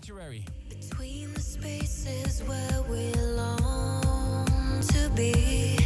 Sanctuary. Between the spaces where we long to be,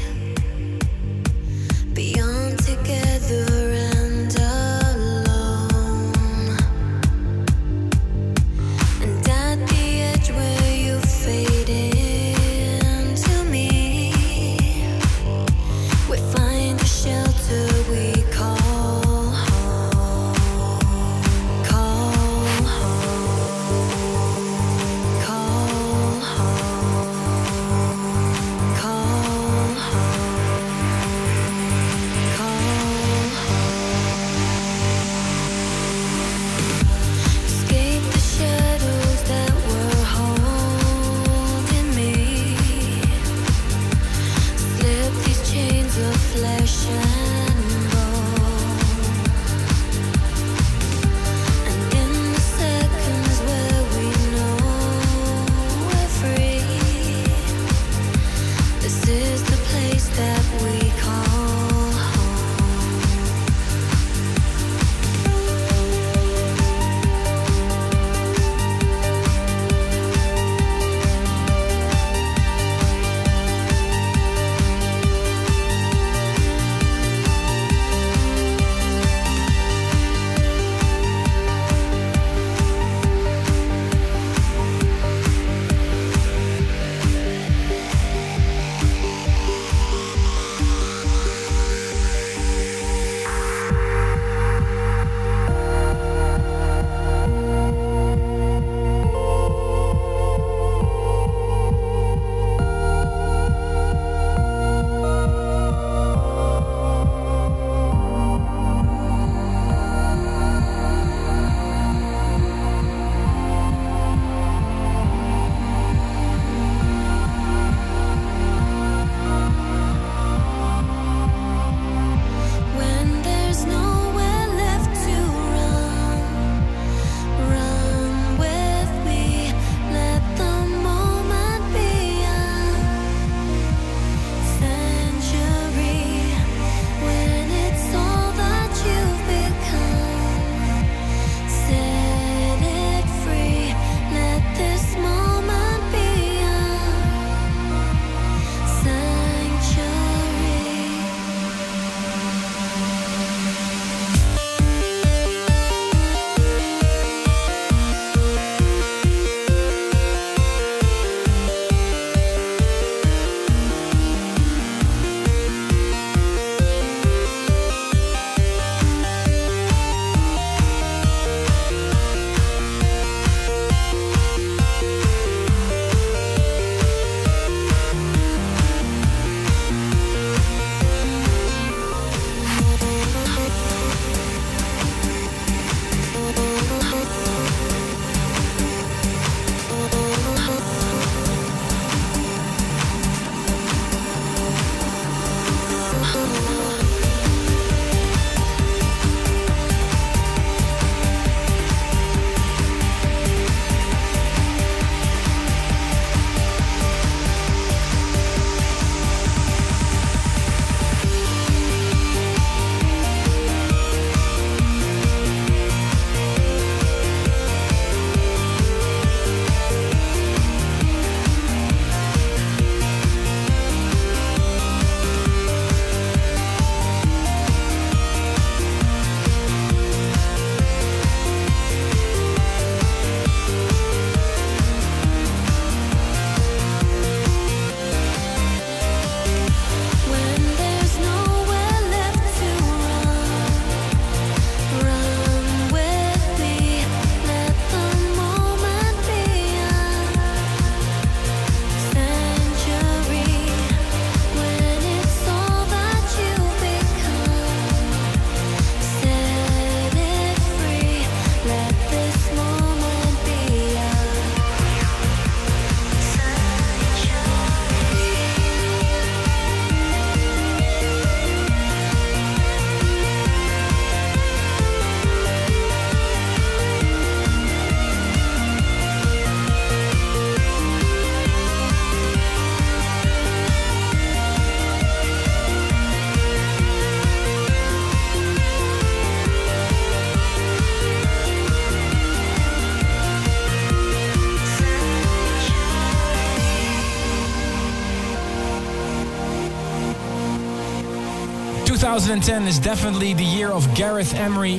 2010 is definitely the year of Gareth Emery.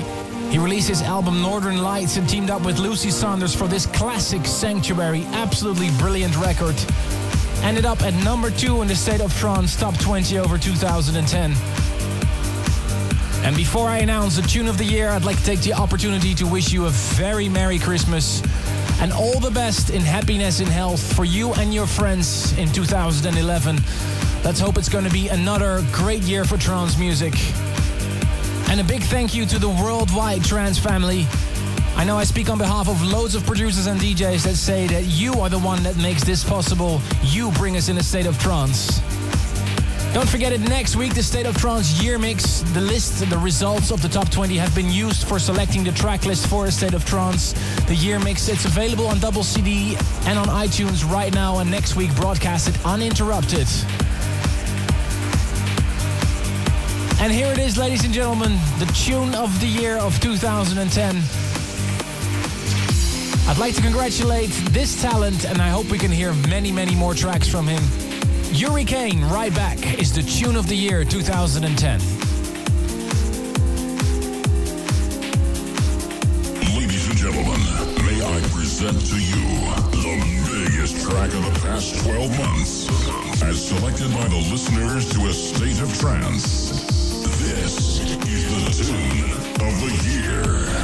He released his album Northern Lights and teamed up with Lucy Saunders for this classic Sanctuary, absolutely brilliant record. Ended up at number two in the State of Trance Top 20 over 2010. And before I announce the tune of the year, I'd like to take the opportunity to wish you a very Merry Christmas and all the best in happiness and health for you and your friends in 2011. Let's hope it's going to be another great year for trance music. And a big thank you to the worldwide trance family. I know I speak on behalf of loads of producers and DJs that say that you are the one that makes this possible. You bring us in a state of trance. Don't forget it next week, the State of Trance year mix. The list, the results of the top 20 have been used for selecting the track list for a State of Trance. The year mix, it's available on double CD and on iTunes right now, and next week broadcasted uninterrupted. And here it is, ladies and gentlemen, the tune of the year of 2010. I'd like to congratulate this talent, and I hope we can hear many, many more tracks from him. Hurricane Right Back is the tune of the year 2010. Ladies and gentlemen, may I present to you the biggest track of the past 12 months, as selected by the listeners to a state of trance. This is the tune of the year.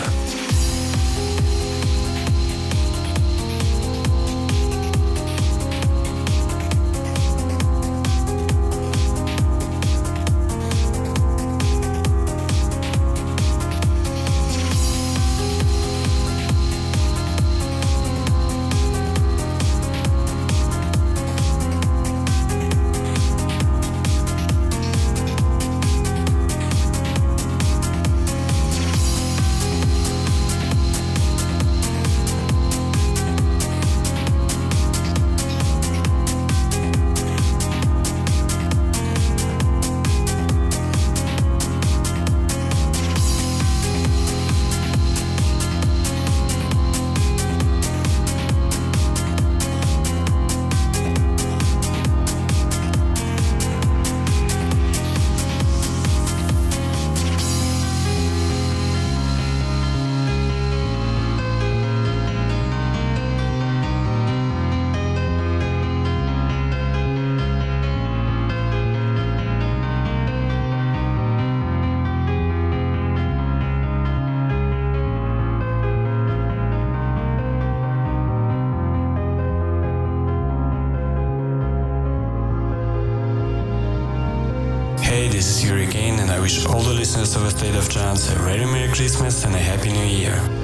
This is Hurricane, and I wish all the listeners of A State of Trance a very Merry Christmas and a Happy New Year.